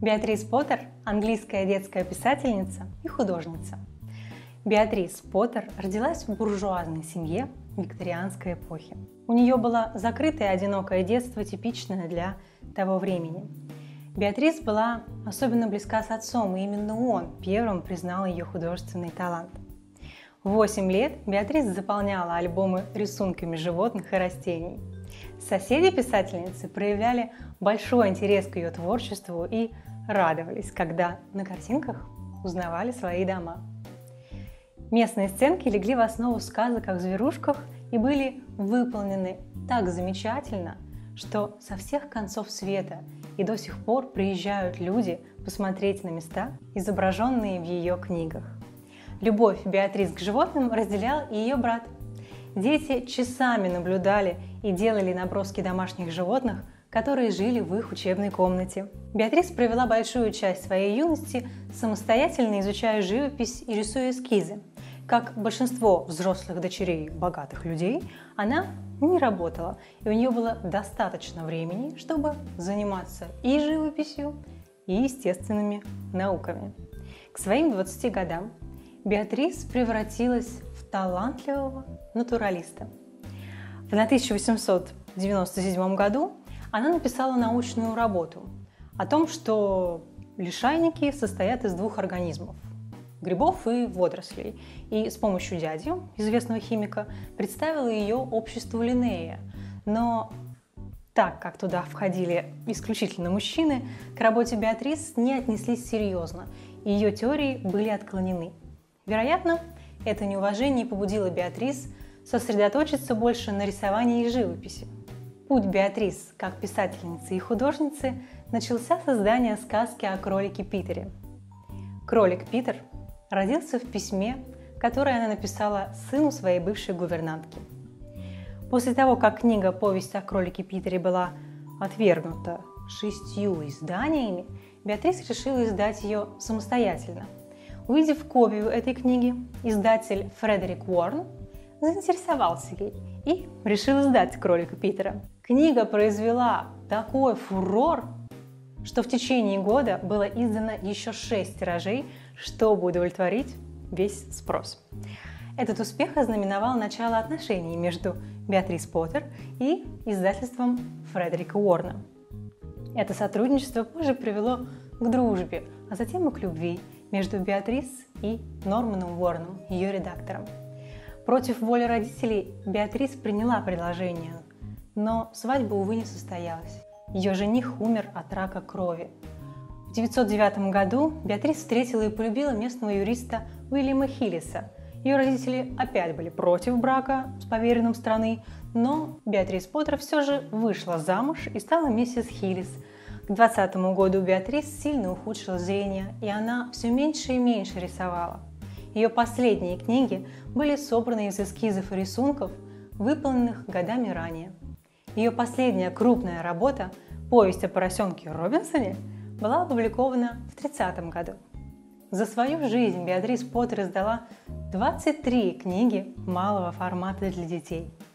Беатрис Поттер – английская детская писательница и художница. Беатрис Поттер родилась в буржуазной семье викторианской эпохи. У нее было закрытое одинокое детство, типичное для того времени. Беатрис была особенно близка с отцом, и именно он первым признал ее художественный талант. В 8 лет Беатрис заполняла альбомы рисунками животных и растений. Соседи писательницы проявляли большой интерес к ее творчеству и радовались, когда на картинках узнавали свои дома. Местные сценки легли в основу сказок о зверушках и были выполнены так замечательно, что со всех концов света и до сих пор приезжают люди посмотреть на места, изображенные в ее книгах. Любовь Беатрис к животным разделял и ее брат. Дети часами наблюдали и делали наброски домашних животных, которые жили в их учебной комнате. Беатрис провела большую часть своей юности, самостоятельно изучая живопись и рисуя эскизы. Как большинство взрослых дочерей богатых людей, она не работала, и у нее было достаточно времени, чтобы заниматься и живописью, и естественными науками. К своим 20 годам Беатрис превратилась в талантливого натуралиста. В 1897 году она написала научную работу о том, что лишайники состоят из двух организмов грибов и водорослей. И с помощью дяди, известного химика, представила ее обществу Линнея. Но так как туда входили исключительно мужчины, к работе Беатрис не отнеслись серьезно, и ее теории были отклонены. Вероятно, это неуважение побудило Беатрис сосредоточиться больше на рисовании и живописи. Путь Беатрис как писательницы и художницы начался с создания сказки о кролике Питере. Кролик Питер родился в письме, которое она написала сыну своей бывшей гувернантки. После того, как книга «Повесть о кролике Питере» была отвергнута шестью изданиями, Беатрис решила издать ее самостоятельно. Увидев копию этой книги, издатель Фредерик Уорн заинтересовался ей и решил издать «Кролика Питера». Книга произвела такой фурор, что в течение года было издано еще шесть тиражей, чтобы удовлетворить весь спрос. Этот успех ознаменовал начало отношений между Беатрис Поттер и издательством Фредерика Уорна. Это сотрудничество позже привело к дружбе, а затем и к любви между Беатрис и Норманом Уорном, ее редактором. Против воли родителей Беатрис приняла предложение, но свадьба, увы, не состоялась. Ее жених умер от рака крови. В 1909 году Беатрис встретила и полюбила местного юриста Уильяма Хиллиса. Ее родители опять были против брака с поверенным страны, но Беатрис Поттер все же вышла замуж и стала миссис Хиллис. К 20 году Беатрис сильно ухудшила зрение, и она все меньше и меньше рисовала. Ее последние книги были собраны из эскизов и рисунков, выполненных годами ранее. Ее последняя крупная работа «Повесть о поросенке Робинсоне» была опубликована в 30 году. За свою жизнь Беатрис Поттер издала 23 книги малого формата для детей –